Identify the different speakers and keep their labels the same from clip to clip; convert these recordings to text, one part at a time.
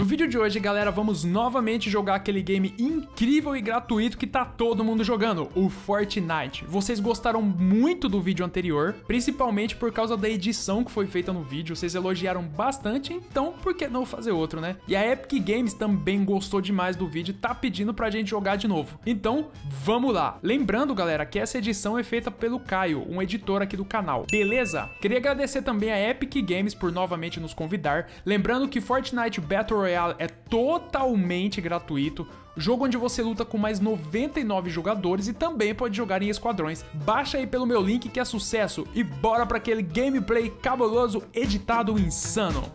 Speaker 1: No vídeo de hoje, galera, vamos novamente jogar aquele game incrível e gratuito que tá todo mundo jogando, o Fortnite. Vocês gostaram muito do vídeo anterior, principalmente por causa da edição que foi feita no vídeo, vocês elogiaram bastante, então por que não fazer outro, né? E a Epic Games também gostou demais do vídeo tá pedindo pra gente jogar de novo. Então, vamos lá. Lembrando, galera, que essa edição é feita pelo Caio, um editor aqui do canal, beleza? Queria agradecer também a Epic Games por novamente nos convidar, lembrando que Fortnite Battle Royale é totalmente gratuito, jogo onde você luta com mais 99 jogadores e também pode jogar em esquadrões. Baixa aí pelo meu link que é sucesso e bora para aquele gameplay cabuloso editado insano.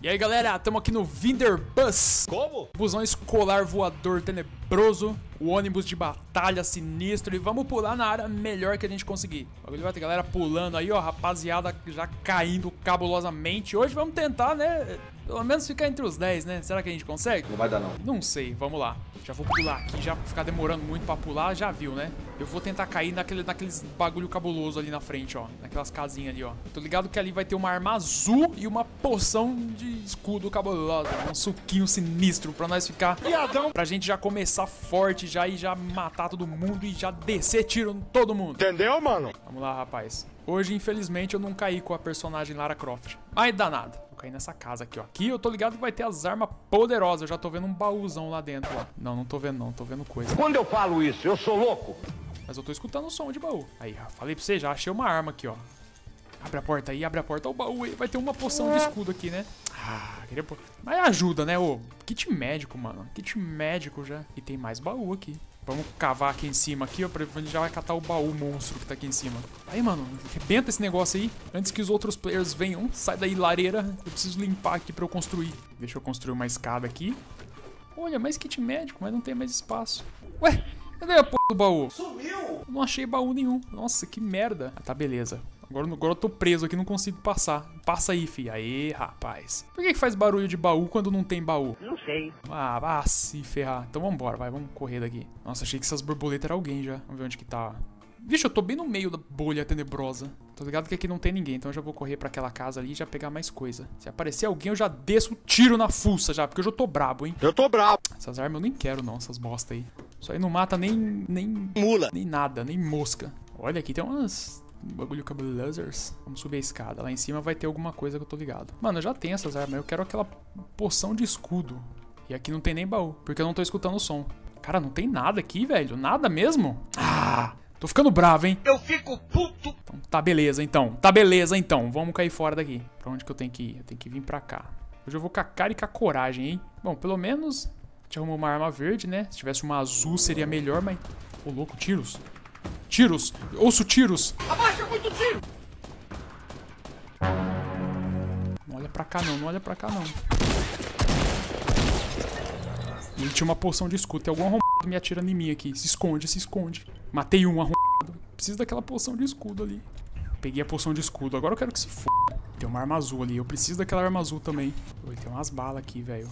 Speaker 1: E aí galera, estamos aqui no Vinderbus.
Speaker 2: Como?
Speaker 1: Busão escolar voador tenebroso, o ônibus de batalha sinistro e vamos pular na área melhor que a gente conseguir. O bagulho vai ter galera pulando aí, ó, rapaziada já caindo cabulosamente. Hoje vamos tentar, né, pelo menos ficar entre os 10, né? Será que a gente consegue?
Speaker 2: Não vai dar não.
Speaker 1: Não sei, vamos lá. Já vou pular aqui, já ficar demorando muito pra pular, já viu, né? Eu vou tentar cair naquele, naqueles bagulho cabuloso ali na frente, ó. Naquelas casinhas ali, ó. Tô ligado que ali vai ter uma arma azul e uma poção de escudo cabuloso. Um suquinho sinistro pra nós ficar...
Speaker 2: Piadão.
Speaker 1: Pra gente já começar forte já e já matar todo mundo e já descer tiro em todo mundo.
Speaker 2: Entendeu, mano?
Speaker 1: Vamos lá, rapaz. Hoje, infelizmente, eu não caí com a personagem Lara Croft. Mas danado. Cair nessa casa aqui, ó. Aqui eu tô ligado que vai ter as armas poderosas. Eu já tô vendo um baúzão lá dentro, ó. Não, não tô vendo não. Tô vendo coisa.
Speaker 2: Quando eu falo isso, eu sou louco.
Speaker 1: Mas eu tô escutando o som de baú. Aí, já falei pra você, já achei uma arma aqui, ó. Abre a porta aí, abre a porta. O baú aí. Vai ter uma poção de escudo aqui, né? Ah, queria pôr. Mas ajuda, né? Ô, kit médico, mano. Kit médico já. E tem mais baú aqui. Vamos cavar aqui em cima aqui, ó, pra gente já vai catar o baú monstro que tá aqui em cima. Aí, mano, arrebenta esse negócio aí. Antes que os outros players venham. Sai daí, lareira. Eu preciso limpar aqui pra eu construir. Deixa eu construir uma escada aqui. Olha, mais kit médico, mas não tem mais espaço. Ué, cadê a porra do baú?
Speaker 2: Sumiu.
Speaker 1: Não achei baú nenhum. Nossa, que merda. Ah, tá, beleza. Agora, agora eu tô preso aqui, não consigo passar. Passa aí, fi. Aê, rapaz. Por que, que faz barulho de baú quando não tem baú?
Speaker 3: Não sei.
Speaker 1: Ah, vá se ferrar. Então vambora, vai, vamos correr daqui. Nossa, achei que essas borboletas eram alguém já. Vamos ver onde que tá. Vixe, eu tô bem no meio da bolha tenebrosa. Tô ligado que aqui não tem ninguém, então eu já vou correr pra aquela casa ali e já pegar mais coisa. Se aparecer alguém, eu já desço o tiro na fuça já, porque eu já tô brabo, hein.
Speaker 2: Eu tô bravo.
Speaker 1: Essas armas eu nem quero não, essas bosta aí. Isso aí não mata nem... nem...
Speaker 2: Mula.
Speaker 1: Nem nada, nem mosca. Olha, aqui tem umas... Bagulho cabulosers. Vamos subir a escada. Lá em cima vai ter alguma coisa que eu tô ligado. Mano, eu já tenho essas armas. Eu quero aquela poção de escudo. E aqui não tem nem baú, porque eu não tô escutando o som. Cara, não tem nada aqui, velho. Nada mesmo. Ah, tô ficando bravo, hein.
Speaker 2: Eu fico puto.
Speaker 1: Então, tá beleza, então. Tá beleza, então. Vamos cair fora daqui. Pra onde que eu tenho que ir? Eu tenho que vir pra cá. Hoje eu vou com a cara e com a coragem, hein. Bom, pelo menos... A gente arrumou uma arma verde, né? Se tivesse uma azul seria melhor, mas... Ô, louco, tiros. Tiros! Ouço tiros!
Speaker 2: Abaixa muito tiro.
Speaker 1: Não olha pra cá não, não olha pra cá não. Ele tinha uma poção de escudo. Tem algum arrombado me atirando em mim aqui. Se esconde, se esconde. Matei um arrombado. Preciso daquela poção de escudo ali. Peguei a poção de escudo. Agora eu quero que se f... Tem uma arma azul ali. Eu preciso daquela arma azul também. Oi, tem umas balas aqui, velho.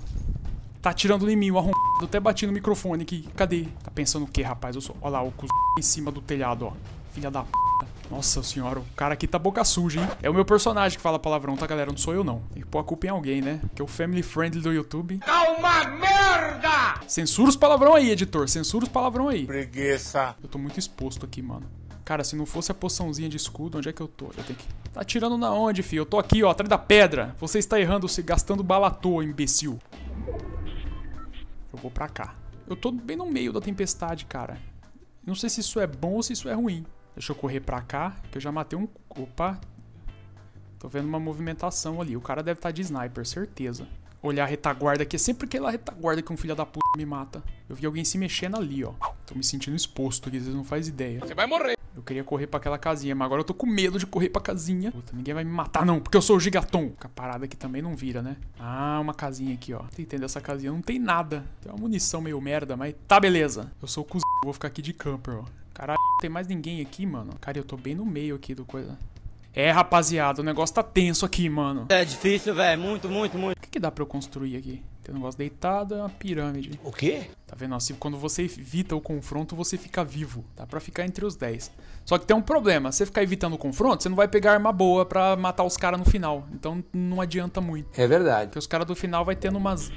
Speaker 1: Tá atirando em mim, o arrombado. Até bati no microfone aqui. Cadê? Tá pensando o quê, rapaz? Eu sou... Olha lá, o cuz... em cima do telhado, ó. Filha da p... Nossa senhora, o cara aqui tá boca suja, hein? É o meu personagem que fala palavrão, tá, galera? Não sou eu, não. Tem que pôr a culpa em alguém, né? Que é o family friendly do YouTube.
Speaker 2: Tá uma merda.
Speaker 1: Censura os palavrão aí, editor. Censura os palavrão aí.
Speaker 2: Preguiça.
Speaker 1: Eu tô muito exposto aqui, mano. Cara, se não fosse a poçãozinha de escudo, onde é que eu tô? Eu tenho que... Tá atirando na onde, filho? Eu tô aqui, ó, atrás da pedra. Você está errando, se gastando bala à toa, imbecil. Eu vou pra cá. Eu tô bem no meio da tempestade, cara. Não sei se isso é bom ou se isso é ruim. Deixa eu correr pra cá, que eu já matei um... Opa. Tô vendo uma movimentação ali. O cara deve estar de sniper, certeza. Olhar a retaguarda aqui. É sempre aquela retaguarda que um filho da puta me mata. Eu vi alguém se mexendo ali, ó. Tô me sentindo exposto aqui, vocês não fazem ideia.
Speaker 2: Você vai morrer.
Speaker 1: Eu queria correr pra aquela casinha, mas agora eu tô com medo de correr pra casinha. Puta, ninguém vai me matar não, porque eu sou o gigaton. A parada aqui também não vira, né? Ah, uma casinha aqui, ó. Tô entendendo essa casinha, não tem nada. Tem uma munição meio merda, mas tá beleza. Eu sou o cuz... Vou ficar aqui de camper, ó. Caralho, tem mais ninguém aqui, mano. Cara, eu tô bem no meio aqui do coisa. É, rapaziada, o negócio tá tenso aqui, mano.
Speaker 3: É difícil, velho. Muito, muito, muito.
Speaker 1: O que, que dá pra eu construir aqui? Tem um negócio deitado, é uma pirâmide.
Speaker 2: O quê?
Speaker 1: Tá vendo? Assim, quando você evita o confronto, você fica vivo. Dá pra ficar entre os 10. Só que tem um problema. Se você ficar evitando o confronto, você não vai pegar arma boa pra matar os caras no final. Então não adianta muito.
Speaker 2: É verdade.
Speaker 1: Porque os caras do final vai tendo umas...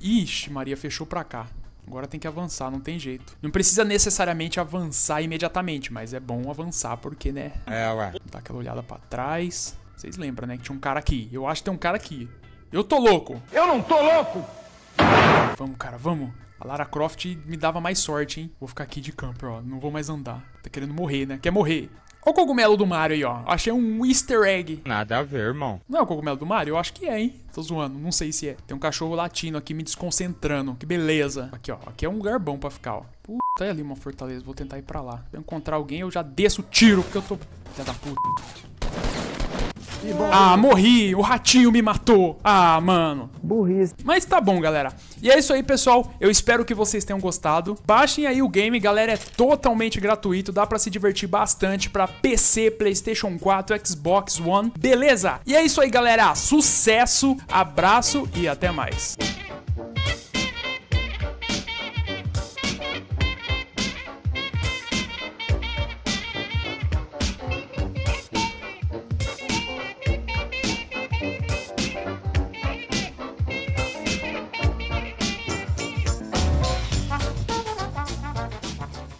Speaker 1: Ixi, Maria fechou pra cá. Agora tem que avançar, não tem jeito. Não precisa necessariamente avançar imediatamente, mas é bom avançar porque, né?
Speaker 2: É, ué.
Speaker 1: Dá aquela olhada pra trás. Vocês lembram, né? Que tinha um cara aqui. Eu acho que tem um cara aqui. Eu tô louco.
Speaker 2: Eu não tô louco!
Speaker 1: Vamos, cara, vamos. A Lara Croft me dava mais sorte, hein? Vou ficar aqui de camper, ó. Não vou mais andar. Tá querendo morrer, né? Quer morrer. Olha o cogumelo do Mario aí, ó. Achei um easter egg.
Speaker 4: Nada a ver, irmão.
Speaker 1: Não é o cogumelo do Mario? Eu acho que é, hein? Tô zoando, não sei se é. Tem um cachorro latino aqui me desconcentrando. Que beleza. Aqui, ó. Aqui é um lugar bom pra ficar, ó. Puta, tá ali uma fortaleza. Vou tentar ir pra lá. Se eu encontrar alguém, eu já desço o tiro, porque eu tô... Filha da puta. Ah, morri! O ratinho me matou! Ah, mano.
Speaker 5: Burrice.
Speaker 1: Mas tá bom, galera. E é isso aí, pessoal. Eu espero que vocês tenham gostado. Baixem aí o game, galera. É totalmente gratuito. Dá pra se divertir bastante pra PC, PlayStation 4, Xbox One. Beleza? E é isso aí, galera. Sucesso, abraço e até mais.